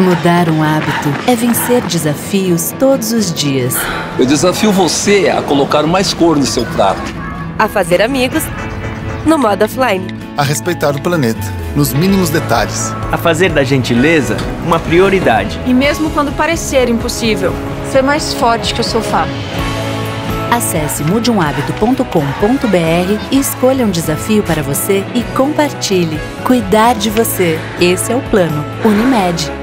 Mudar um hábito é vencer desafios todos os dias. Eu desafio você a colocar mais cor no seu prato. A fazer amigos no modo offline. A respeitar o planeta, nos mínimos detalhes. A fazer da gentileza uma prioridade. E mesmo quando parecer impossível, ser mais forte que o sofá. Acesse mudeumhabito.com.br e escolha um desafio para você e compartilhe. Cuidar de você. Esse é o plano. Unimed.